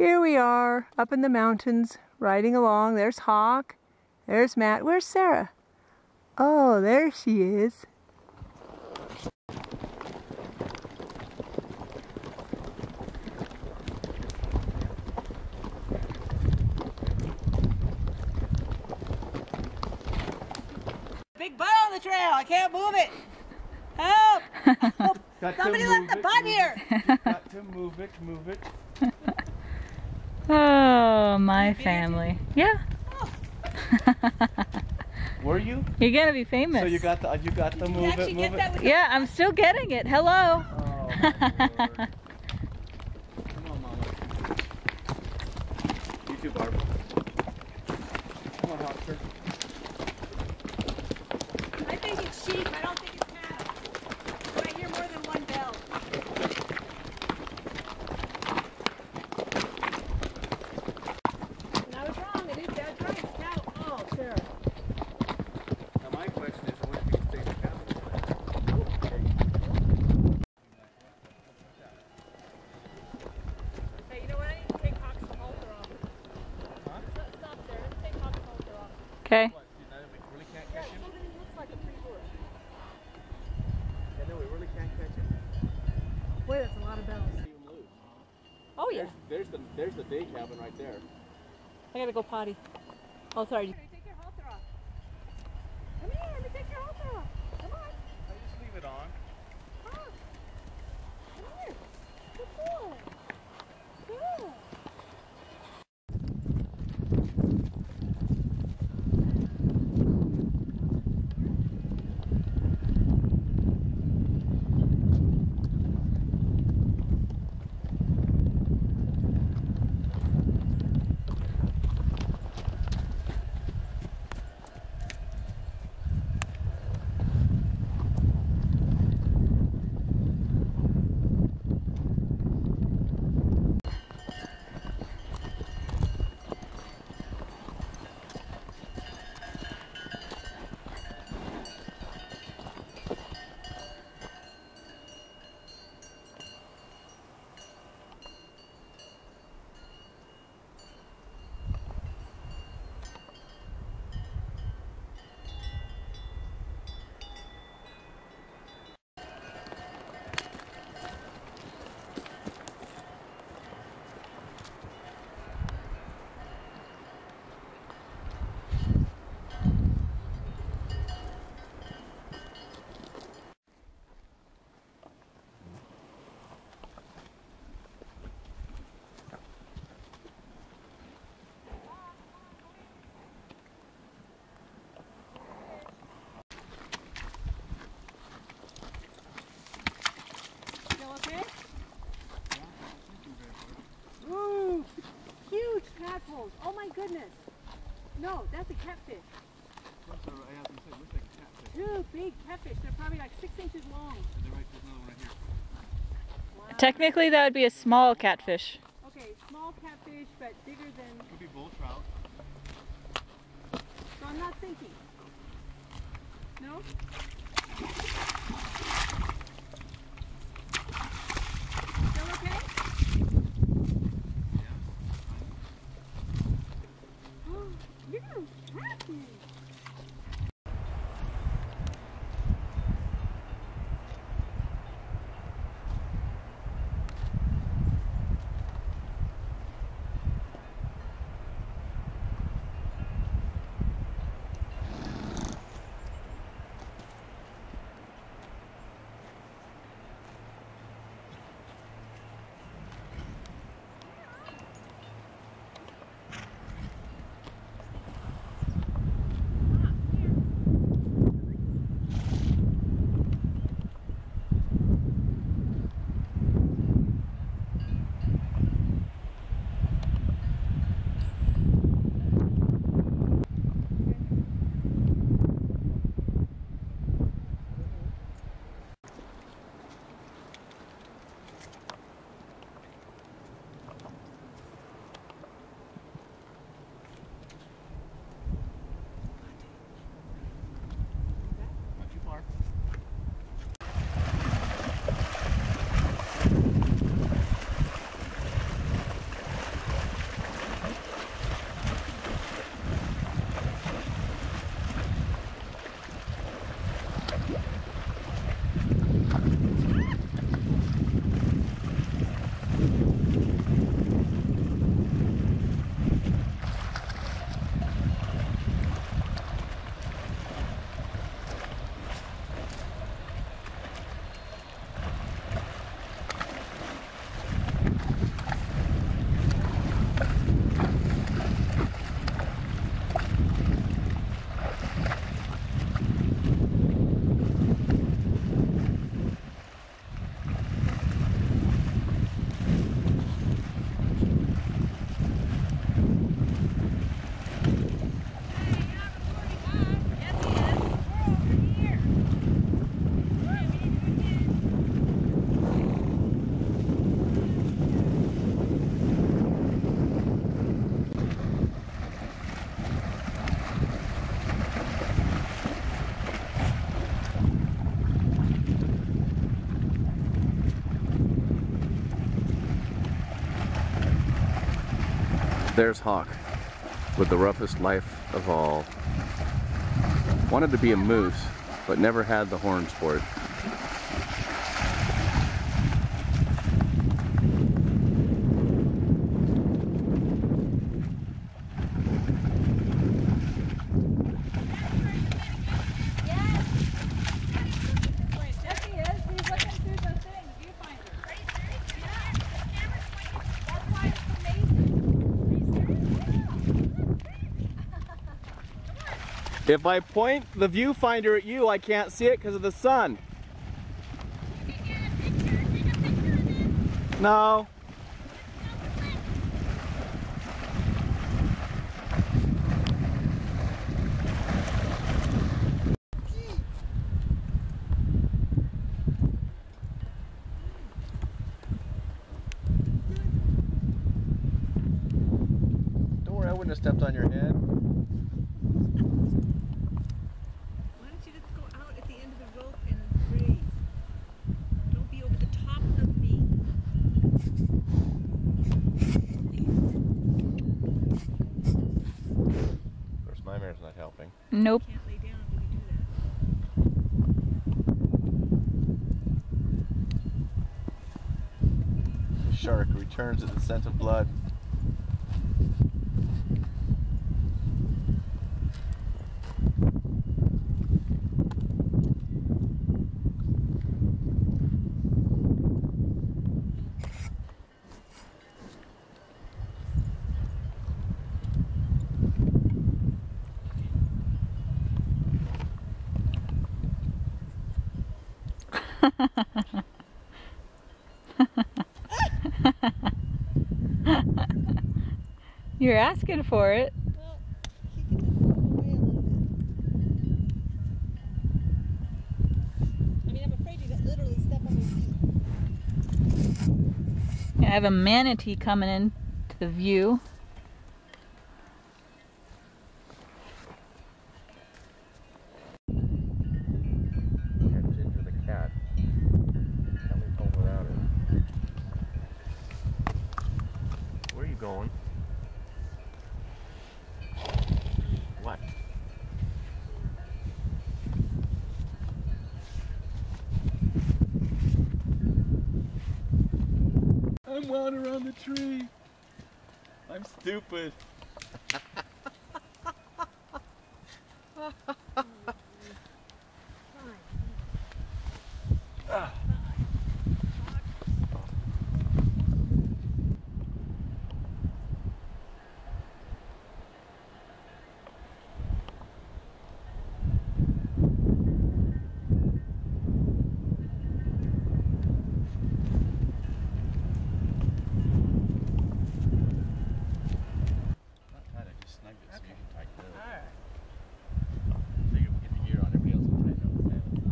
Here we are up in the mountains riding along. There's Hawk. There's Matt. Where's Sarah? Oh, there she is. Big butt on the trail. I can't move it. Help! Help. Somebody move left the butt here. Got to move it, move it. Oh, my family. Yeah. Were you? You're gonna be famous. So you got the uh, you got the You move it, move get it. that with Yeah, I'm still getting it. Hello. Oh. Come on, mama. You too, Barb. Come on, Hopster. I think it's sheep. I don't think it's cattle. But I hear more than one bell. And I was wrong. It is that's right. It's cow. Oh, Sarah. Now my question is, when do you stay the castle? Hey, you know what? I need to take Hawk's halter off. Huh? Stop, stop there. Let's take Hawk's halter off. Okay. What? You know, we really can't Yeah, catch him? so that he looks like a free horse. Yeah, no, we really can't catch him. Boy, that's a lot of bells. See him loose. Oh, yeah. There's, there's the there's the day cabin right there. I gotta go potty. Oh, sorry. Take your halter off. Come here, let me take your halter off. Come on. I just leave it on. Come on. Come here. Good boy. Good. Still okay? Ooh, huge tadpoles. Oh my goodness. No, that's a catfish. That's all right. I have to say, looks like a catfish. Two big catfish. They're probably like six inches long. And then right, another one right here. Wow. Technically, that would be a small catfish. Okay, small catfish, but bigger than. Could be bull trout. So I'm not sinking. No? Still okay? Yeah. You're gonna catch There's Hawk with the roughest life of all. Wanted to be a moose, but never had the horns for it. Jesse is. He's looking through the thing. Viewfinder. That's why it's amazing. If I point the viewfinder at you, I can't see it because of the sun. No. Don't worry, I wouldn't have stepped on your head. Why don't you just go out at the end of the rope and graze? Don't be over the top of me. Of course, my mare's not helping. Nope. Can't lay down when you do that. Shark returns at the scent of blood. You're asking for it. Well, he can just move away a little bit. I mean, I'm afraid you literally step on asking for it. I have a manatee coming in to the view. Got Ginger the cat. Coming home without her. Where are you going? What? I'm around the tree. I'm stupid. Not tight, I just snugged it so you can tighten it up. Alright. Figure we'll get the gear on, everybody else will tighten up the saddle.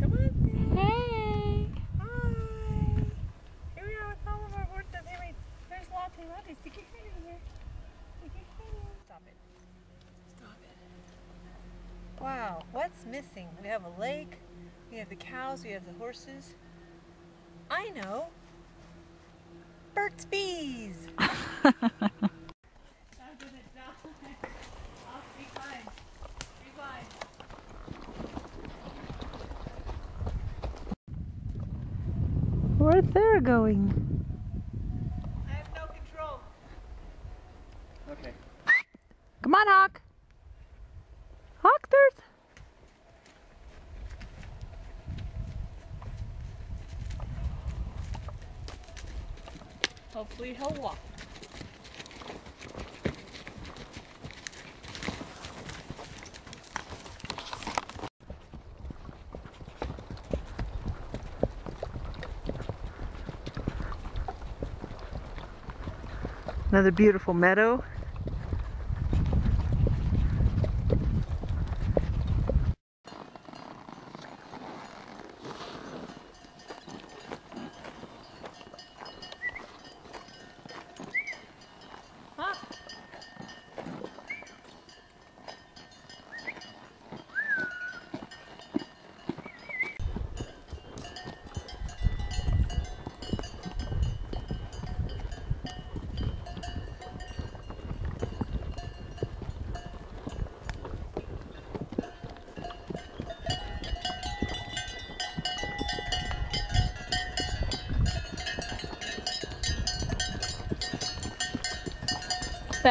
Come on, Dad. Hey! Hi. Here we are with all of our horses. Here, wait. There's Latte. Latte, stick your head in there. Stick your head in. Stop it. Stop it. Wow, what's missing? We have a lake. We have the cows. We have the horses. I know. Burt's Bees. Where's Sarah going? I have no control. Okay. Come on, Hawk. Hawk, there's. Another beautiful meadow.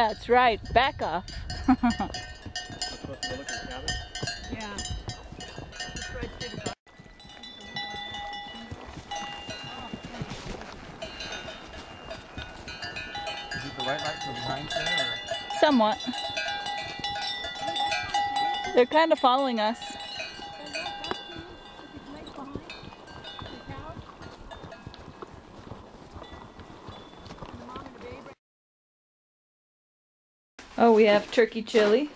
That's right. Back off. Yeah. Just right through the Is it the white light from behind Sarah? Somewhat. They're kind of following us. Oh, we have turkey chili.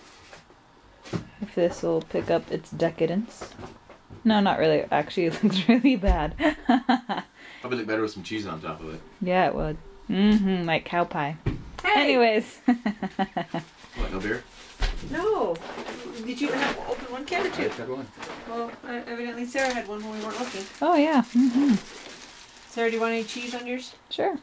If this will pick up its decadence. No, not really. Actually, it looks really bad. Probably look better with some cheese on top of it. yeah, it would. Mm-hmm, like cow pie. Anyways. What, no beer? No. Did you have open one can or two? I had one. Well, uh, evidently Sarah had one when we weren't looking. oh, yeah. Mm-hmm. Sarah, do you want any cheese on yours? Sure.